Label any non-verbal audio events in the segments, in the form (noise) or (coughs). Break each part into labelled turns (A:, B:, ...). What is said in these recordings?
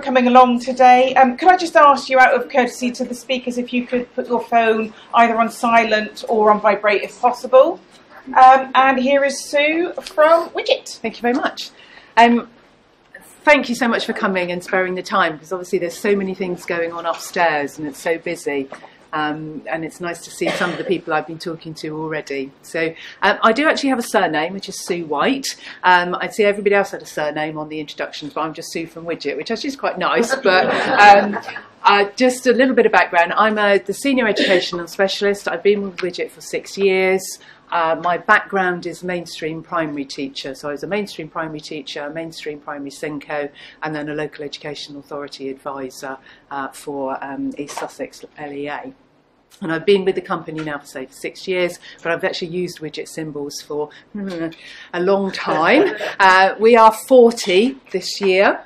A: for coming along today. Um, could I just ask you, out of courtesy to the speakers, if you could put your phone either on silent or on vibrate if possible? Um, and here is Sue from Widgit.
B: Thank you very much. Um, thank you so much for coming and sparing the time because obviously there's so many things going on upstairs and it's so busy. Um, and it's nice to see some of the people I've been talking to already. So um, I do actually have a surname, which is Sue White. Um, I'd say everybody else had a surname on the introductions, but I'm just Sue from Widgit, which actually is quite nice. But (laughs) um, uh, just a little bit of background. I'm a, the senior educational specialist. I've been with Widgit for six years. Uh, my background is mainstream primary teacher, so I was a mainstream primary teacher, a mainstream primary SENCO, and then a local education authority advisor uh, for um, East Sussex LEA. And I've been with the company now for say for six years, but I've actually used Widgit symbols for (laughs) a long time. (laughs) Uh, we are 40 this year.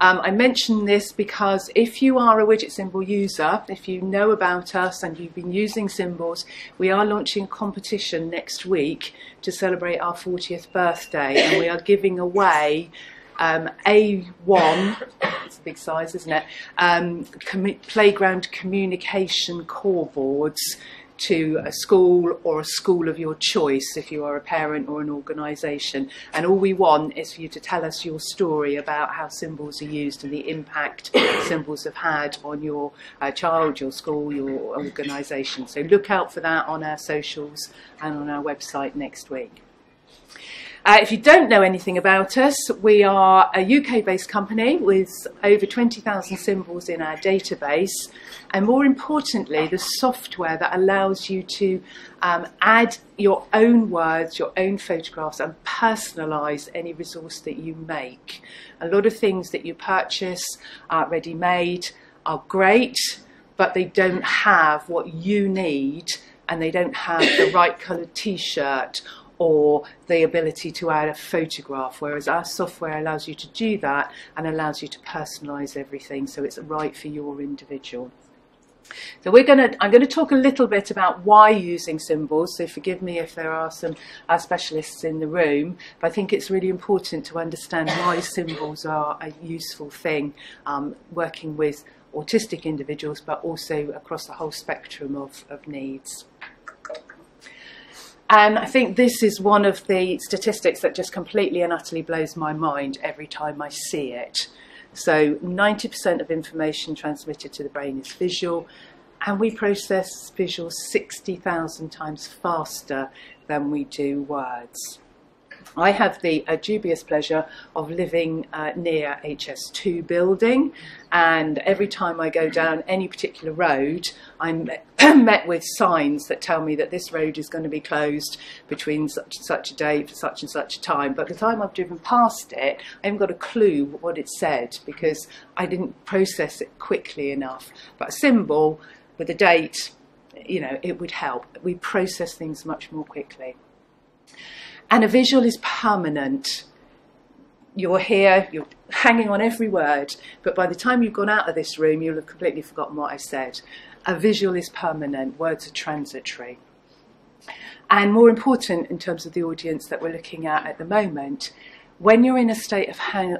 B: Um, I mention this because if you are a Widgit symbol user, if you know about us and you've been using symbols, we are launching a competition next week to celebrate our 40th birthday and we are giving away um, A1, it's a big size, isn't it? Um, com playground communication core boards to a school or a school of your choice if you are a parent or an organisation. And all we want is for you to tell us your story about how symbols are used and the impact (coughs) symbols have had on your uh, child, your school, your organisation. So look out for that on our socials and on our website next week. Uh, if you don't know anything about us, we are a UK-based company with over 20,000 symbols in our database, and more importantly, the software that allows you to um, add your own words, your own photographs, and personalise any resource that you make. A lot of things that you purchase are ready-made, are great, but they don't have what you need and they don't have the right coloured t-shirt or the ability to add a photograph, whereas our software allows you to do that and allows you to personalize everything so it's right for your individual. So we're going to, I'm going to talk a little bit about why using symbols, so forgive me if there are some uh, specialists in the room, but I think it's really important to understand why (coughs) symbols are a useful thing um, working with autistic individuals, but also across the whole spectrum of, of needs. And I think this is one of the statistics that just completely and utterly blows my mind every time I see it. So 90% of information transmitted to the brain is visual, and we process visuals 60,000 times faster than we do words. I have the uh, dubious pleasure of living uh, near HS2 building and every time I go down any particular road I'm (coughs) met with signs that tell me that this road is going to be closed between such and such a date for such and such a time. But the time I've driven past it I haven't got a clue what it said because I didn't process it quickly enough. But a symbol with a date you know it would help. We process things much more quickly and a visual is permanent. You're here, you're hanging on every word, but by the time you've gone out of this room, you'll have completely forgotten what I said. A visual is permanent, words are transitory. And more important in terms of the audience that we're looking at at the moment, when you're in a state of high,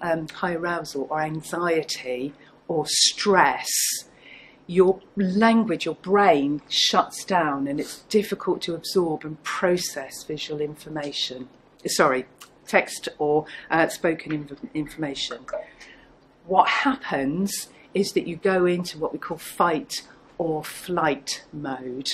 B: um, high arousal or anxiety or stress, your language, your brain shuts down and it's difficult to absorb and process visual information. Sorry, text or uh, spoken inf information. What happens is that you go into what we call fight or flight mode.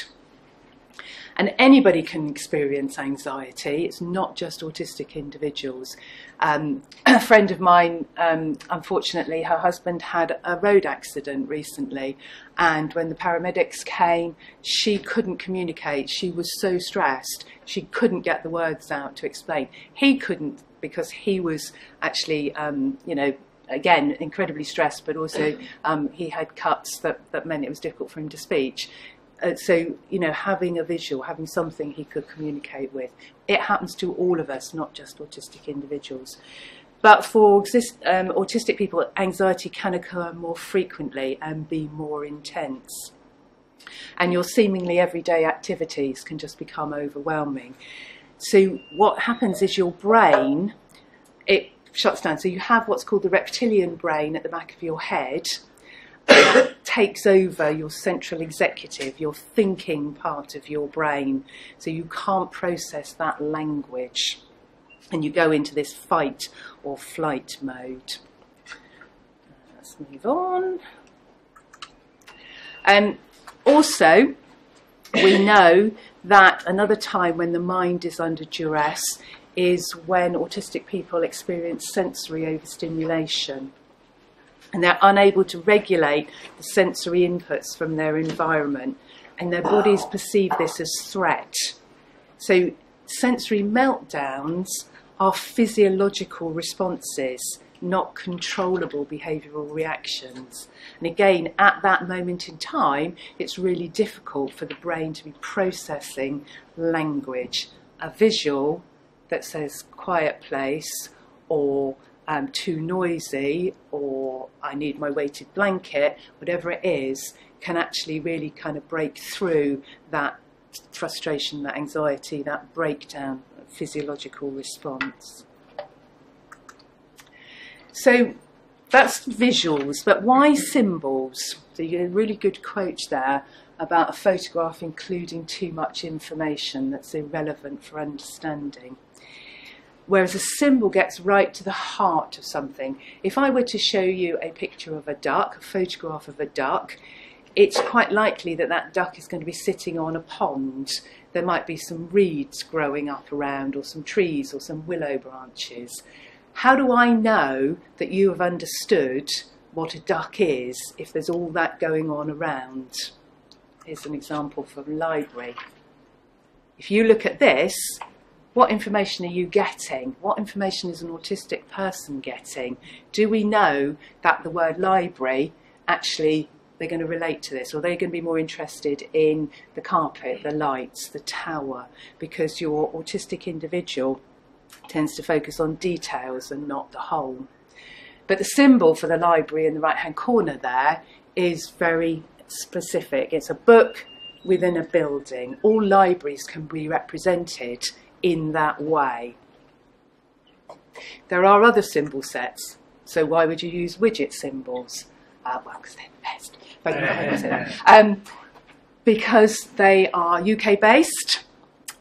B: And anybody can experience anxiety. It's not just autistic individuals. Um, a friend of mine, um, unfortunately, her husband had a road accident recently. And when the paramedics came, she couldn't communicate. She was so stressed, she couldn't get the words out to explain. He couldn't because he was actually, um, you know, again, incredibly stressed, but also um, he had cuts that, that meant it was difficult for him to speak uh, so, you know, having a visual, having something he could communicate with. It happens to all of us, not just autistic individuals. But for exist, um, autistic people, anxiety can occur more frequently and be more intense. And your seemingly everyday activities can just become overwhelming. So what happens is your brain, it shuts down. So you have what's called the reptilian brain at the back of your head. (coughs) takes over your central executive, your thinking part of your brain. So you can't process that language. And you go into this fight or flight mode. Let's move on. Um, also, we know that another time when the mind is under duress is when autistic people experience sensory overstimulation and they're unable to regulate the sensory inputs from their environment and their bodies perceive this as threat. So sensory meltdowns are physiological responses, not controllable behavioural reactions. And again, at that moment in time, it's really difficult for the brain to be processing language. A visual that says quiet place or um, too noisy or I need my weighted blanket, whatever it is, can actually really kind of break through that frustration, that anxiety, that breakdown, physiological response. So that's visuals, but why symbols? So you get a really good quote there about a photograph including too much information that's irrelevant for understanding. Whereas a symbol gets right to the heart of something. If I were to show you a picture of a duck, a photograph of a duck, it's quite likely that that duck is going to be sitting on a pond. There might be some reeds growing up around, or some trees, or some willow branches. How do I know that you have understood what a duck is if there's all that going on around? Here's an example from library. If you look at this, what information are you getting? What information is an autistic person getting? Do we know that the word library actually they're going to relate to this or they're going to be more interested in the carpet, the lights, the tower because your autistic individual tends to focus on details and not the whole. But the symbol for the library in the right hand corner there is very specific. It's a book within a building. All libraries can be represented in that way. There are other symbol sets, so why would you use Widgit symbols? Uh, well, because they're the best. (laughs) um, because they are UK based,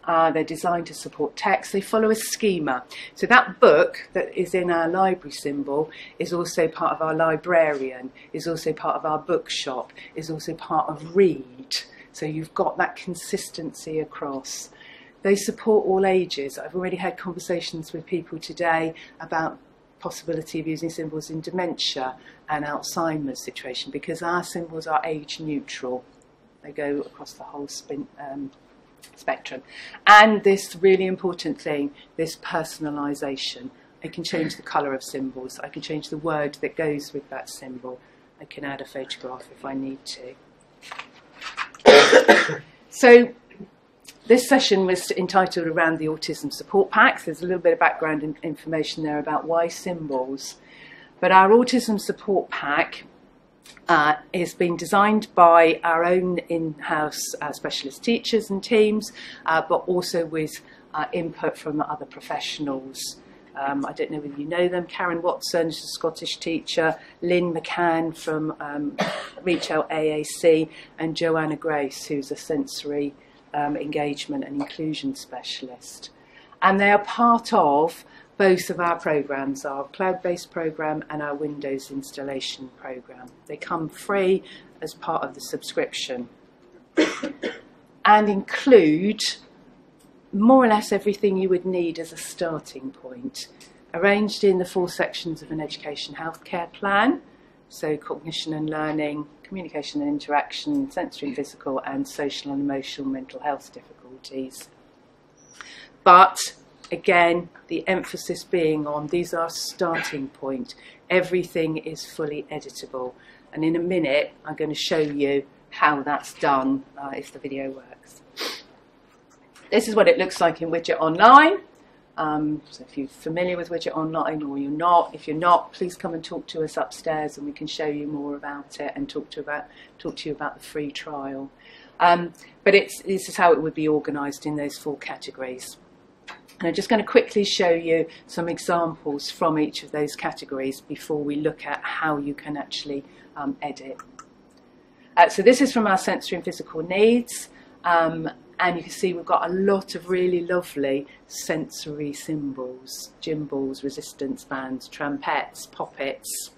B: uh, they're designed to support text, they follow a schema. So that book that is in our library symbol is also part of our librarian, is also part of our bookshop, is also part of read. So you've got that consistency across. They support all ages. I've already had conversations with people today about possibility of using symbols in dementia and Alzheimer's situation because our symbols are age neutral. They go across the whole spin, um, spectrum. And this really important thing, this personalisation. I can change the colour of symbols. I can change the word that goes with that symbol. I can add a photograph if I need to. (coughs) so this session was entitled around the autism support packs. There's a little bit of background in information there about why symbols. But our autism support pack uh, has been designed by our own in-house uh, specialist teachers and teams, uh, but also with uh, input from other professionals. Um, I don't know whether you know them. Karen Watson is a Scottish teacher, Lynn McCann from um, (coughs) Reach Out AAC, and Joanna Grace, who's a sensory um, engagement and inclusion specialist. And they are part of both of our programs, our cloud-based program and our Windows installation program. They come free as part of the subscription (coughs) and include more or less everything you would need as a starting point, arranged in the four sections of an education healthcare plan, so cognition and learning, communication and interaction, sensory and physical, and social and emotional mental health difficulties. But again, the emphasis being on these are starting point. Everything is fully editable. And in a minute, I'm going to show you how that's done uh, if the video works. This is what it looks like in Widgit Online. Um, so if you're familiar with Widgit Online or you're not, if you're not, please come and talk to us upstairs and we can show you more about it and talk to, about, talk to you about the free trial. Um, but it's, this is how it would be organised in those four categories. And I'm just going to quickly show you some examples from each of those categories before we look at how you can actually um, edit. Uh, so this is from our sensory and physical needs. Um, and you can see we've got a lot of really lovely sensory symbols, gimbals, resistance bands, trumpets, poppets.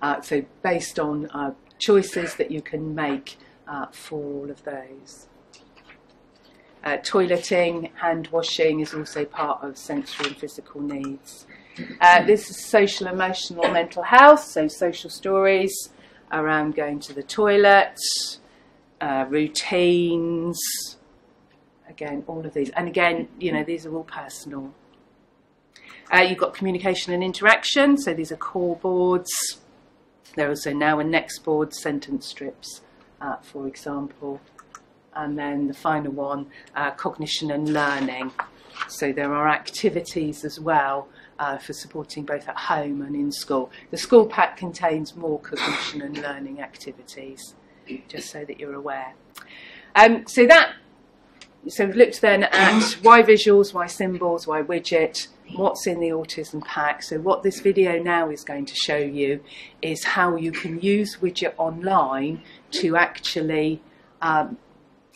B: Uh, so based on uh, choices that you can make uh, for all of those. Uh, toileting, hand washing is also part of sensory and physical needs. Uh, this is social, emotional, mental health, so social stories around going to the toilet, uh, routines, again, all of these. And again, you know, these are all personal. Uh, you've got communication and interaction, so these are core boards. There are also now and next boards, sentence strips, uh, for example. And then the final one, uh, cognition and learning. So there are activities as well uh, for supporting both at home and in school. The school pack contains more cognition and learning activities, just so that you're aware. Um, so that so we've looked then at why visuals, why symbols, why Widgit, what's in the autism pack. So what this video now is going to show you is how you can use Widgit online to actually um,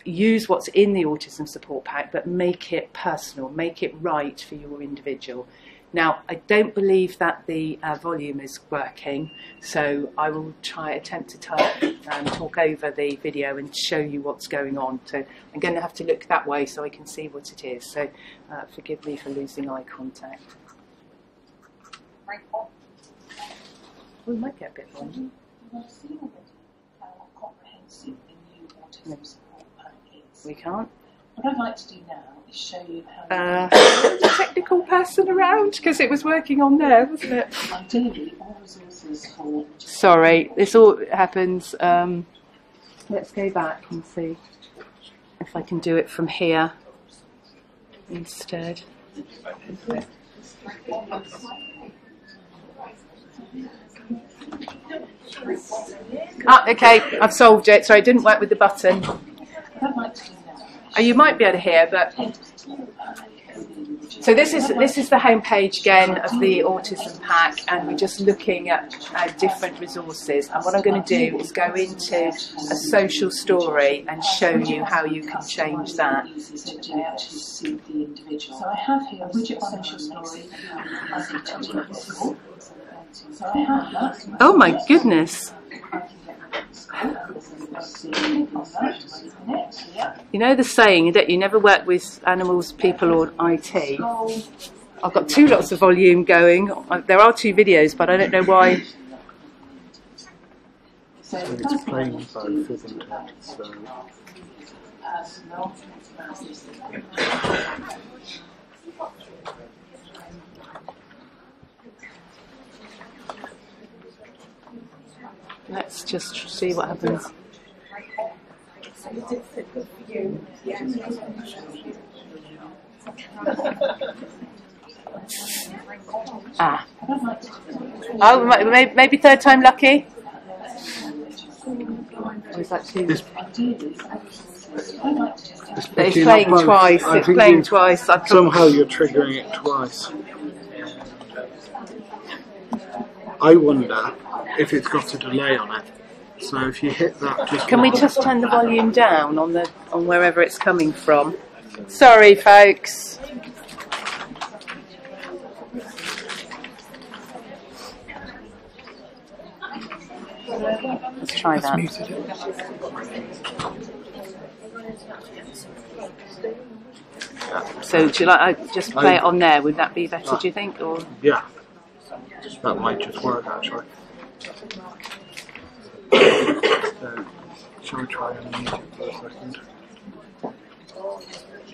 B: use what's in the autism support pack but make it personal, make it right for your individual. Now, I don't believe that the uh, volume is working, so I will try attempt to type, um, talk over the video and show you what's going on. So I'm going to have to look that way so I can see what it is. So uh, forgive me for losing eye contact. We might get a bit long. We can't.
C: What I'd like to do now is show you how
B: Uh, (coughs) the technical person around because it was working on there, wasn't it?
C: ideally all resources for
B: Sorry, this all happens. Um, let's go back and see if I can do it from here instead. Ah, okay, I've solved it. Sorry, it didn't work with the button. You might be able to hear, but so this is this is the homepage again of the autism pack, and we're just looking at uh, different resources. And what I'm going to do is go into a social story and show you how you can change that.
C: to be able the individual. So I have here a Widgit social story. I need to do this. So I have that.
B: Oh my goodness! You know the saying that you never work with animals, people, or IT. I've got two lots of volume going. Uh, There are two videos, but I don't know why.
C: So
D: It's playing
B: Let's just see what happens. (laughs) Ah. Oh, ma- maybe third time lucky. Or is that two?
D: it's,
B: It's
D: it's up
B: playing twice.
D: I
B: It's playing
D: you-
B: twice. I've
D: Somehow you're triggering it twice. I wonder if it's got a delay on it. So if you hit that just
B: Can we just turn the volume down on the on wherever it's coming from? Sorry, folks. Let's try that. So, do you like I just play it on there? Would that be better? Do you think? Or
D: Yeah. That might just work actually. so, shall we try and mute it for a second?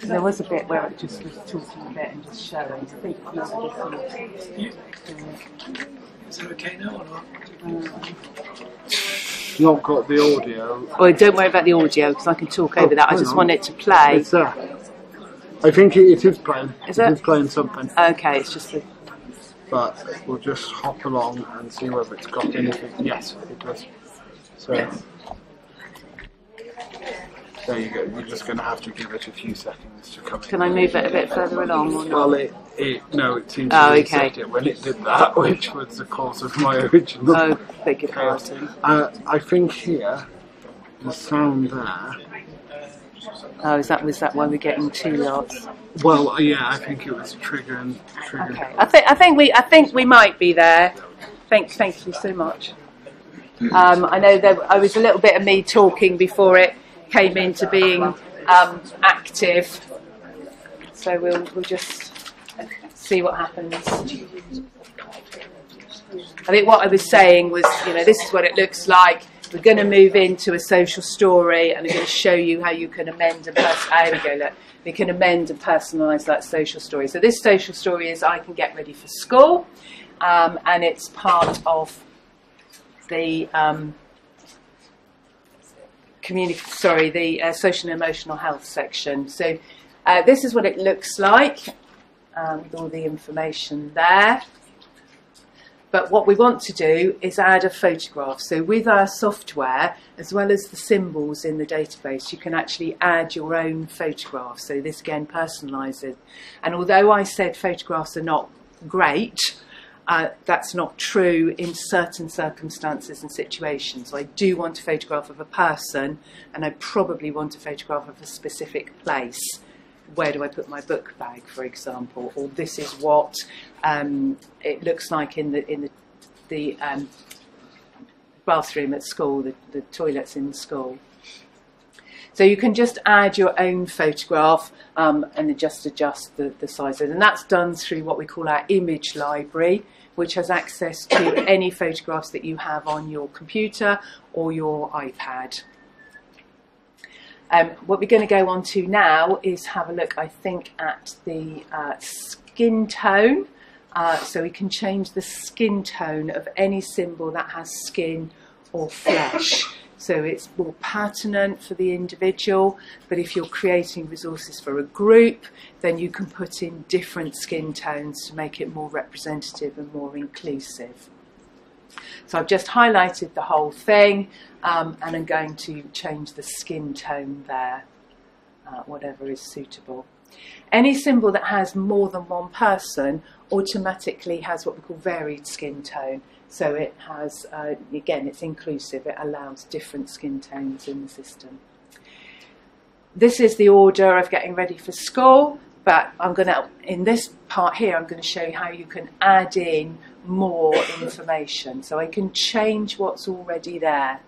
B: there was a bit where it just was talking a bit and just showing. I think it was a bit
E: Is it okay now or not? Mm.
D: Not got the audio.
B: Well, don't worry about the audio because I can talk over oh, that. I
D: hang
B: just
D: on.
B: want it to play.
D: It's there. I think it, it is playing.
B: Is
D: it
B: it?
D: is playing something.
B: Okay, it's just the.
D: But we'll just hop along and see whether it's got anything. Yes, it does. So There you go. You're just going to have to give it a few seconds to come in.
B: Can I move it a bit further along or not?
D: Well, it, it no, it seems
B: Oh,
D: to
B: okay.
D: it when it did that, (laughs) which was the cause of my original
B: Oh, beg your
D: chaos.
B: pardon.
D: Uh, I think here, the sound there.
B: Oh, is that was that why we're getting two lots?
D: Well, yeah, I think it was triggering. triggering.
B: Okay. I think I think we I think we might be there. Thank thank you so much. Um, I know there I was a little bit of me talking before it came into being um, active. So we'll we'll just see what happens. I think what I was saying was, you know, this is what it looks like. We're going to move into a social story, and I'm going to show you how you can amend and pers- ah, here we go. Look, we can amend and personalise that social story. So this social story is I can get ready for school, um, and it's part of the um, community. Sorry, the uh, social and emotional health section. So uh, this is what it looks like um, with all the information there. But what we want to do is add a photograph. So with our software, as well as the symbols in the database, you can actually add your own photograph. So this again personalises. And although I said photographs are not great, uh, that's not true in certain circumstances and situations. I do want a photograph of a person, and I probably want a photograph of a specific place where do I put my book bag, for example, or this is what um, it looks like in the in the, the um, bathroom at school, the, the toilets in school. So you can just add your own photograph um, and just adjust the, the sizes, and that's done through what we call our image library, which has access to any photographs that you have on your computer or your iPad. Um, what we're going to go on to now is have a look, I think, at the uh, skin tone. Uh, so we can change the skin tone of any symbol that has skin or flesh. So it's more pertinent for the individual, but if you're creating resources for a group, then you can put in different skin tones to make it more representative and more inclusive. So I've just highlighted the whole thing um, and I'm going to change the skin tone there, uh, whatever is suitable. Any symbol that has more than one person automatically has what we call varied skin tone. So it has, uh, again, it's inclusive, it allows different skin tones in the system. This is the order of getting ready for school, but I'm going to, in this part here, I'm going to show you how you can add in more information. So I can change what's already there.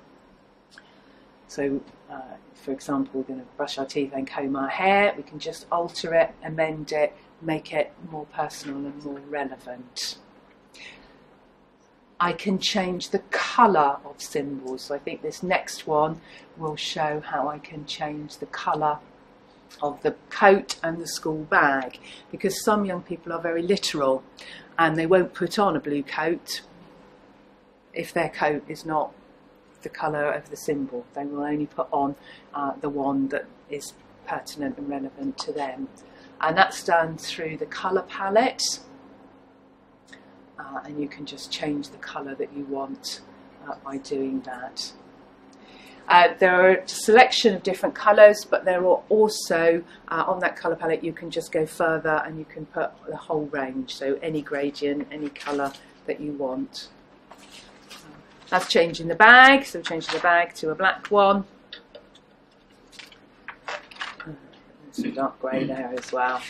B: So, uh, for example, we're going to brush our teeth and comb our hair. We can just alter it, amend it, make it more personal and more relevant. I can change the colour of symbols. So I think this next one will show how I can change the colour of the coat and the school bag because some young people are very literal and they won't put on a blue coat if their coat is not the colour of the symbol. They will only put on uh, the one that is pertinent and relevant to them. And that's done through the colour palette. Uh, and you can just change the colour that you want uh, by doing that. Uh, there are a selection of different colours, but there are also, uh, on that colour palette, you can just go further and you can put the whole range, so any gradient, any colour that you want. That's in the bag, so changing the bag to a black one. Some dark grey there as well.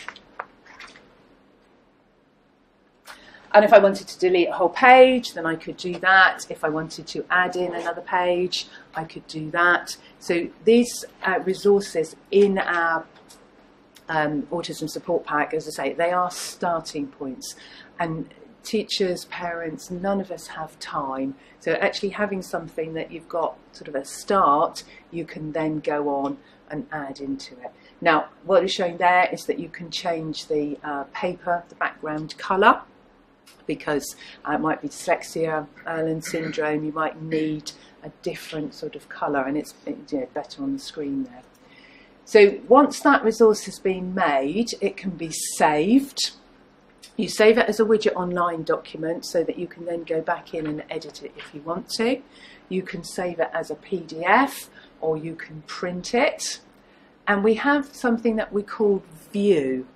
B: And if I wanted to delete a whole page, then I could do that. If I wanted to add in another page, I could do that. So these uh, resources in our um, autism support pack, as I say, they are starting points. And teachers, parents, none of us have time. So actually having something that you've got sort of a start, you can then go on and add into it. Now, what it's showing there is that you can change the uh, paper, the background colour because uh, it might be dyslexia, Irlen syndrome, you might need a different sort of colour and it's you know, better on the screen there. So once that resource has been made, it can be saved. You save it as a Widgit online document so that you can then go back in and edit it if you want to. You can save it as a PDF or you can print it. and we have something that we call view.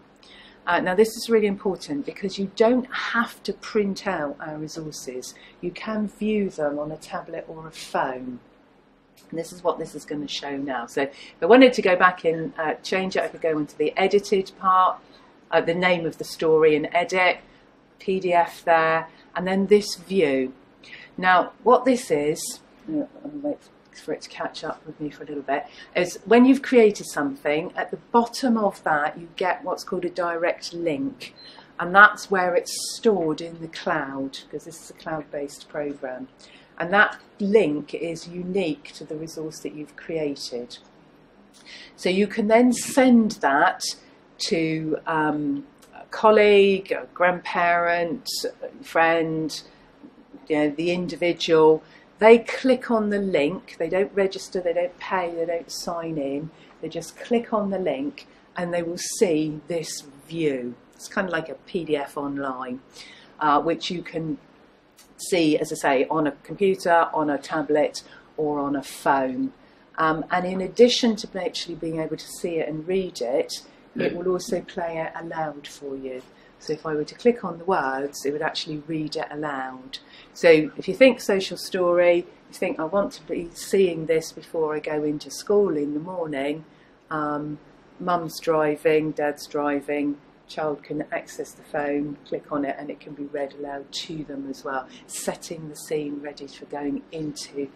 B: Uh, now this is really important because you don't have to print out our resources. You can view them on a tablet or a phone. And this is what this is going to show now. So if I wanted to go back and uh, change it, I could go into the edited part, uh, the name of the story and edit, PDF there, and then this view. Now what this is, I'll wait for it to catch up with me for a little bit, is when you've created something, at the bottom of that you get what's called a direct link. And that's where it's stored in the cloud, because this is a cloud-based program. And that link is unique to the resource that you've created. So you can then send that to um, a colleague, a grandparent, a friend, you know, the individual. They click on the link, they don't register, they don't pay, they don't sign in, they just click on the link and they will see this view. It's kind of like a PDF online, uh, which you can see, as I say, on a computer, on a tablet, or on a phone. Um, and in addition to actually being able to see it and read it, it will also play it aloud for you. So if I were to click on the words, it would actually read it aloud. So if you think social story, you think I want to be seeing this before I go into school in the morning, um, mum's driving, dad's driving, child can access the phone, click on it, and it can be read aloud to them as well, setting the scene ready for going into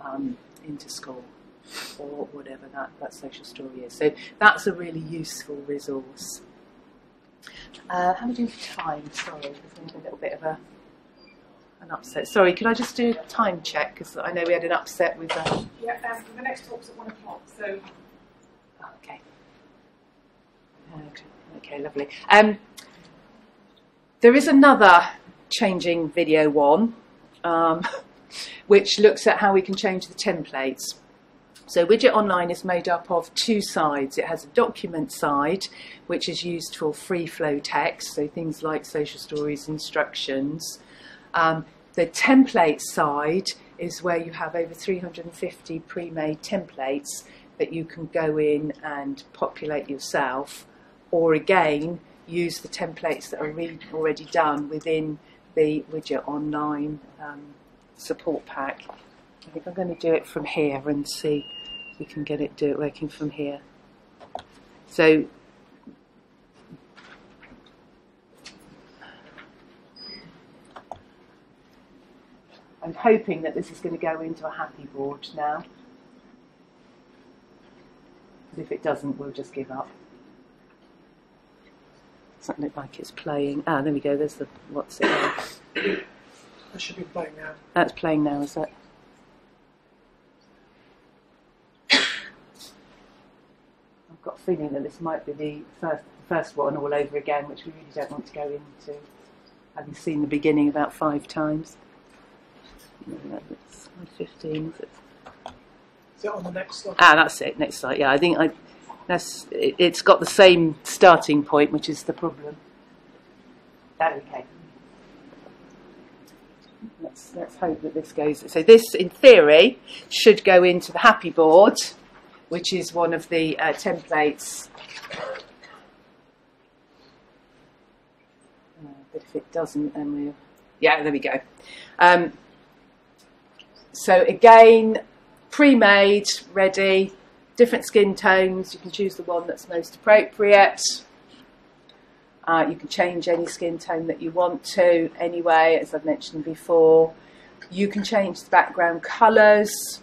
B: um, into school or whatever that, that social story is. So that's a really useful resource. Uh, how are we doing for time? Sorry, there's a little bit of a an upset. Sorry, could I just do a time check? Because I know we had an upset with the.
A: Um, yeah, um, the next talk's at one o'clock, so.
B: okay. Okay. Okay, lovely. Um, there is another changing video one, um, (laughs) which looks at how we can change the templates. So Widgit Online is made up of two sides. It has a document side, which is used for free flow text, so things like social stories, instructions. Um, the template side is where you have over 350 pre-made templates that you can go in and populate yourself or again use the templates that are already done within the Widgit online um, support pack. I think I'm going to do it from here and see we can get it do it working from here. So I'm hoping that this is going to go into a happy board now. Because If it doesn't, we'll just give up. Doesn't look like it's playing. Ah, there we go. There's the what's it?
E: That should be playing now.
B: That's playing now, is it? Got a feeling that this might be the first, first one all over again, which we really don't want to go into. Having seen the beginning about five times. That's 15. Is it?
E: Is it on the next slide?
B: Ah, that's it. Next slide. Yeah, I think I that's, it's got the same starting point, which is the problem. Okay. Let's, let's hope that this goes. So this, in theory, should go into the happy board, which is one of the uh, templates. Uh, but if it doesn't, then we'll... Yeah, there we go. Um, so again, pre-made, ready, different skin tones. You can choose the one that's most appropriate. Uh, you can change any skin tone that you want to anyway, as I've mentioned before. You can change the background colours.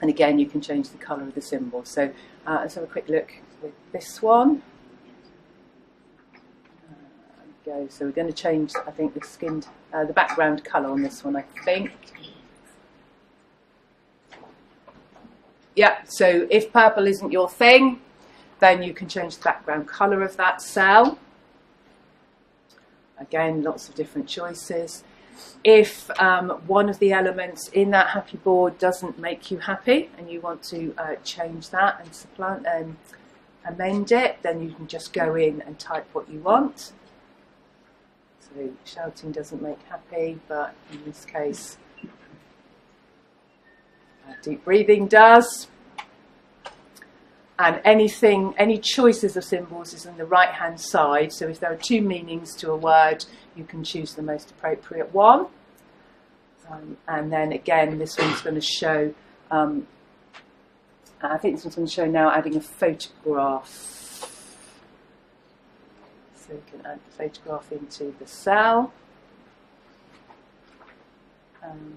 B: And again, you can change the colour of the symbol. So uh, let's have a quick look with this one. Uh, go. So we're going to change, I think, the skin, uh, the background colour on this one, I think. Yeah, so if purple isn't your thing, then you can change the background colour of that cell. Again, lots of different choices. If um, one of the elements in that happy board doesn't make you happy and you want to uh, change that and supplant and um, amend it, then you can just go in and type what you want. So shouting doesn't make happy, but in this case, deep breathing does. And anything, any choices of symbols is on the right hand side. So if there are two meanings to a word, you can choose the most appropriate one. Um, and then again, this one's going to show, um, I think this one's going to show now adding a photograph. So you can add the photograph into the cell. Um,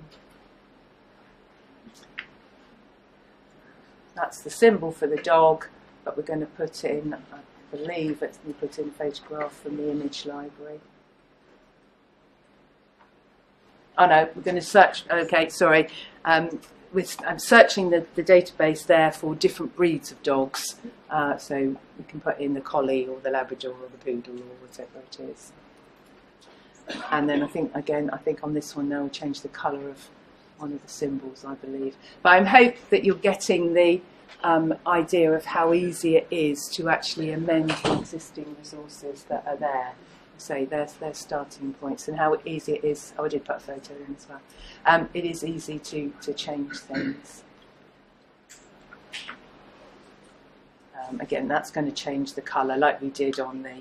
B: that's the symbol for the dog, but we're going to put in, I believe it's to put in a photograph from the image library. Oh no, we're going to search, okay, sorry. Um, with, I'm searching the, the database there for different breeds of dogs. Uh, so we can put in the collie or the Labrador or the poodle or whatever it is. And then I think, again, I think on this one now we'll change the colour of one of the symbols, I believe. But I hope that you're getting the um, idea of how easy it is to actually amend the existing resources that are there. So there's their starting points and how easy it is. Oh, I did put a photo in as well. Um, it is easy to to change things. Um, again, that's going to change the colour like we did on the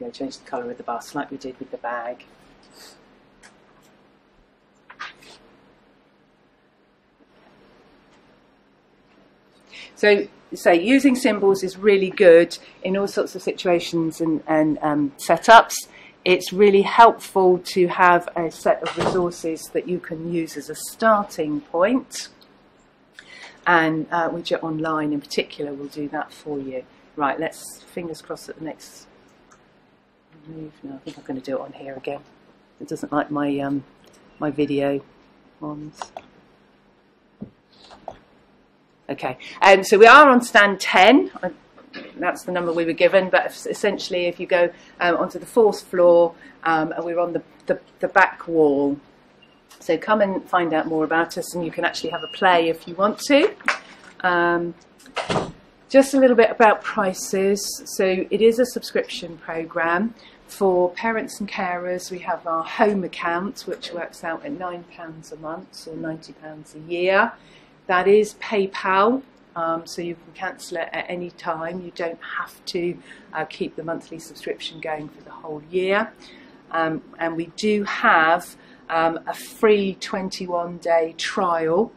B: um, go change the colour of the bus like we did with the bag. So, say using symbols is really good in all sorts of situations and, and um, setups. It's really helpful to have a set of resources that you can use as a starting point. And uh, Widgit Online in particular will do that for you. Right, let's fingers crossed at the next move. I think I'm going to do it on here again. It doesn't like my um, my video ones. Okay, um, so we are on stand 10. That's the number we were given, but essentially, if you go um, onto the fourth floor, um, and we're on the, the, the back wall. So come and find out more about us, and you can actually have a play if you want to. Um, just a little bit about prices. So it is a subscription program. For parents and carers, we have our home account, which works out at £9 a month or £90 a year. That is PayPal, um, so you can cancel it at any time. You don't have to uh, keep the monthly subscription going for the whole year. Um, and we do have um, a free 21 day trial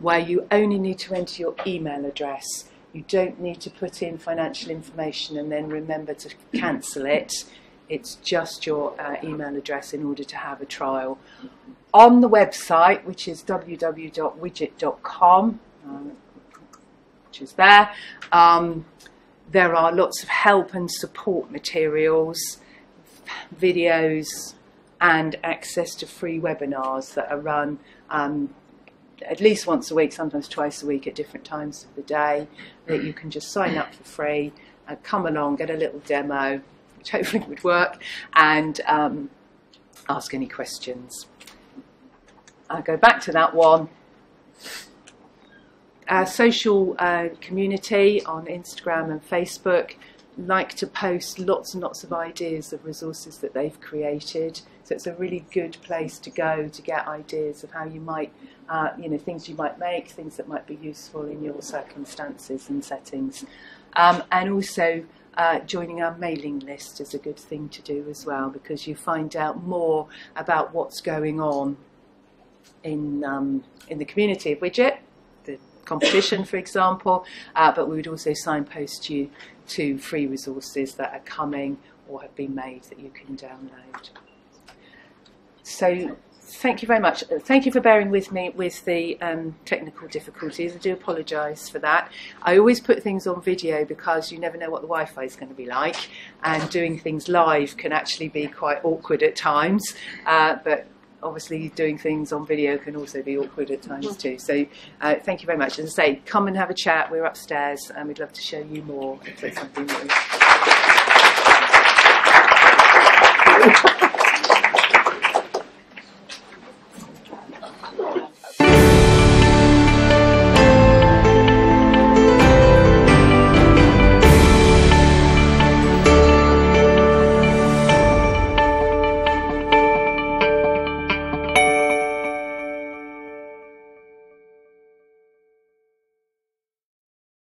B: where you only need to enter your email address. You don't need to put in financial information and then remember to cancel it. It's just your uh, email address in order to have a trial on the website, which is www.widgit.com, um, which is there, um, there are lots of help and support materials, videos, and access to free webinars that are run um, at least once a week, sometimes twice a week at different times of the day, that you can just sign up for free, uh, come along, get a little demo, which (laughs) hopefully would work, and um, ask any questions. I'll go back to that one. Our social uh, community on Instagram and Facebook like to post lots and lots of ideas of resources that they've created. So it's a really good place to go to get ideas of how you might, uh, you know, things you might make, things that might be useful in your circumstances and settings. Um, and also uh, joining our mailing list is a good thing to do as well because you find out more about what's going on in, um, in the community of Widgit, the competition, for example, uh, but we would also signpost you to free resources that are coming or have been made that you can download. So thank you very much. Thank you for bearing with me with the um, technical difficulties. I do apologise for that. I always put things on video because you never know what the Wi-Fi is going to be like, and doing things live can actually be quite awkward at times. Uh, but obviously doing things on video can also be awkward at times too. So uh, thank you very much. As I say, come and have a chat. We're upstairs and we'd love to show you more if there's something that (laughs)